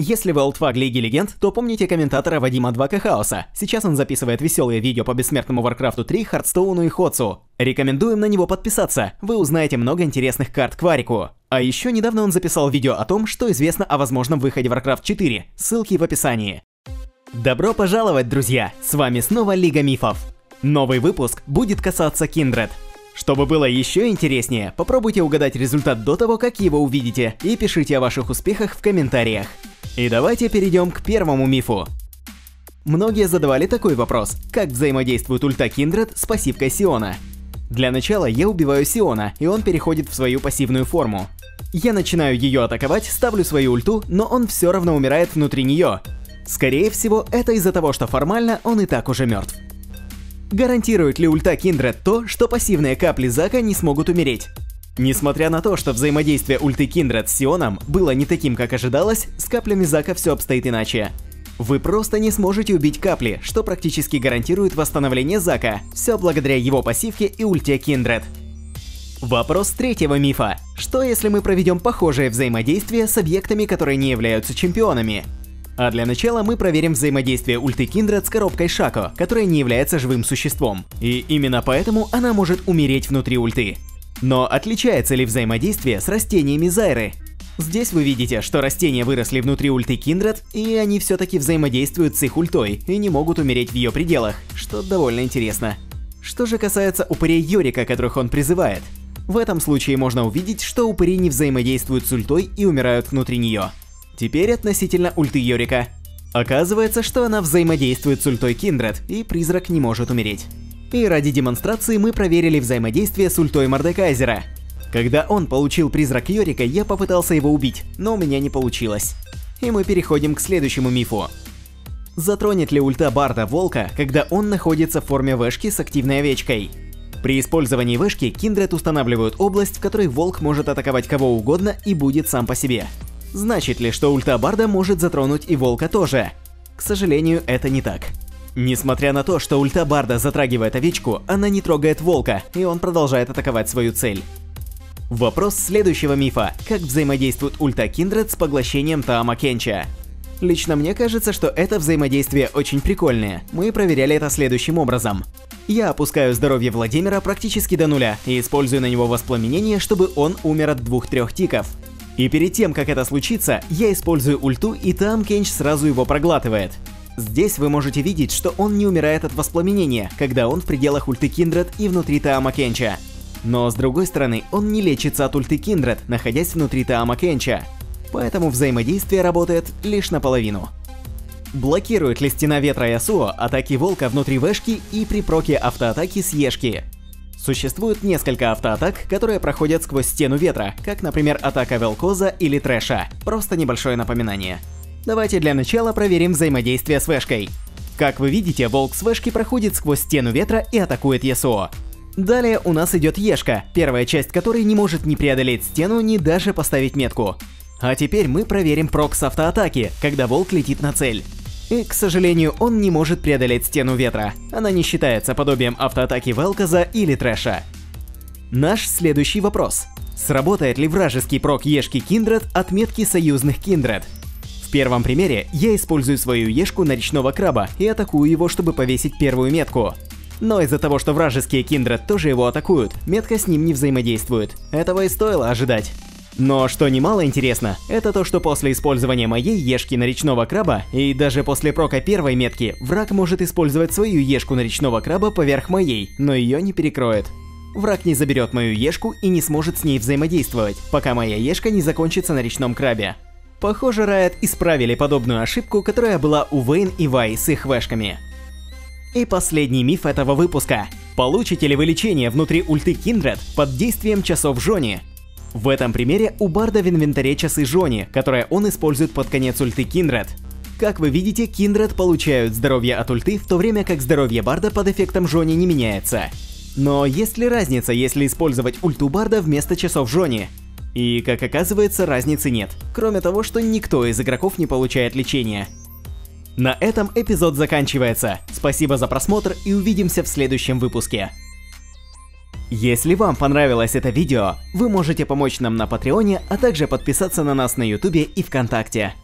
Если вы олдфаг Лиги Легенд, то помните комментатора Вадима 2К Хаоса. Сейчас он записывает веселые видео по бессмертному Warcraft 3, Хардстоуну и Ходсу. Рекомендуем на него подписаться, вы узнаете много интересных карт к Варику. А еще недавно он записал видео о том, что известно о возможном выходе Warcraft 4, ссылки в описании. Добро пожаловать, друзья! С вами снова Лига Мифов. Новый выпуск будет касаться Kindred. Чтобы было еще интереснее, попробуйте угадать результат до того, как его увидите, и пишите о ваших успехах в комментариях. И давайте перейдем к первому мифу. Многие задавали такой вопрос, как взаимодействует ульта Киндред с пассивкой Сиона. Для начала я убиваю Сиона, и он переходит в свою пассивную форму. Я начинаю ее атаковать, ставлю свою ульту, но он все равно умирает внутри нее. Скорее всего, это из-за того, что формально он и так уже мертв. Гарантирует ли ульта Киндред то, что пассивные капли Зака не смогут умереть? Несмотря на то, что взаимодействие ульты Киндред с Сионом было не таким, как ожидалось, с каплями Зака все обстоит иначе. Вы просто не сможете убить капли, что практически гарантирует восстановление Зака, все благодаря его пассивке и ульте Киндред. Вопрос третьего мифа. Что если мы проведем похожее взаимодействие с объектами, которые не являются чемпионами? А для начала мы проверим взаимодействие ульты Киндред с коробкой Шако, которая не является живым существом. И именно поэтому она может умереть внутри ульты. Но отличается ли взаимодействие с растениями Зайры? Здесь вы видите, что растения выросли внутри ульты Киндред, и они все-таки взаимодействуют с их ультой и не могут умереть в ее пределах, что довольно интересно. Что же касается упырей Йорика, которых он призывает? В этом случае можно увидеть, что упыри не взаимодействуют с ультой и умирают внутри нее. Теперь относительно ульты Йорика. Оказывается, что она взаимодействует с ультой Киндред, и призрак не может умереть. И ради демонстрации мы проверили взаимодействие с ультой Мордекайзера. Когда он получил призрак Йорика, я попытался его убить, но у меня не получилось. И мы переходим к следующему мифу. Затронет ли ульта Барда Волка, когда он находится в форме вешки с активной овечкой? При использовании вешки Киндред устанавливают область, в которой Волк может атаковать кого угодно и будет сам по себе. Значит ли, что ульта Барда может затронуть и Волка тоже? К сожалению, это не так. Несмотря на то, что ульта Барда затрагивает овечку, она не трогает волка, и он продолжает атаковать свою цель. Вопрос следующего мифа. Как взаимодействует ульта Киндред с поглощением Таама Кенча? Лично мне кажется, что это взаимодействие очень прикольное. Мы проверяли это следующим образом. Я опускаю здоровье Владимира практически до нуля и использую на него воспламенение, чтобы он умер от двух-трех тиков. И перед тем, как это случится, я использую ульту, и Таам Кенч сразу его проглатывает. Здесь вы можете видеть, что он не умирает от воспламенения, когда он в пределах ульты Киндред и внутри Таама Кенча. Но с другой стороны, он не лечится от ульты Киндред, находясь внутри Таама Кенча. Поэтому взаимодействие работает лишь наполовину. Блокирует ли стена ветра Ясуо атаки волка внутри вешки и при проке автоатаки с ешки? Существует несколько автоатак, которые проходят сквозь стену ветра, как, например, атака Велкоза или Трэша. Просто небольшое напоминание. Давайте для начала проверим взаимодействие с Вэшкой. Как вы видите, волк с Вэшки проходит сквозь стену ветра и атакует Ясуо. Далее у нас идет Ешка, первая часть которой не может ни преодолеть стену, ни даже поставить метку. А теперь мы проверим прок автоатаки, когда волк летит на цель. И, к сожалению, он не может преодолеть стену ветра. Она не считается подобием автоатаки Велказа или Трэша. Наш следующий вопрос. Сработает ли вражеский прок Ешки Киндред от метки союзных Киндред? В первом примере я использую свою ешку на речного краба и атакую его, чтобы повесить первую метку. Но из-за того, что вражеские Киндред тоже его атакуют, метка с ним не взаимодействует. Этого и стоило ожидать. Но что немало интересно, это то, что после использования моей ешки на речного краба, и даже после прока первой метки, враг может использовать свою ешку на речного краба поверх моей, но ее не перекроет. Враг не заберет мою ешку и не сможет с ней взаимодействовать, пока моя ешка не закончится на речном крабе. Похоже, Riot исправили подобную ошибку, которая была у Вейн и Вай с их вешками. И последний миф этого выпуска. Получите ли вы лечение внутри ульты Киндред под действием часов Жони? В этом примере у Барда в инвентаре часы Жони, которые он использует под конец ульты Киндред. Как вы видите, Киндред получают здоровье от ульты, в то время как здоровье Барда под эффектом Жони не меняется. Но есть ли разница, если использовать ульту Барда вместо часов Жони? И, как оказывается, разницы нет, кроме того, что никто из игроков не получает лечения. На этом эпизод заканчивается. Спасибо за просмотр и увидимся в следующем выпуске. Если вам понравилось это видео, вы можете помочь нам на Патреоне, а также подписаться на нас на Ютубе и ВКонтакте.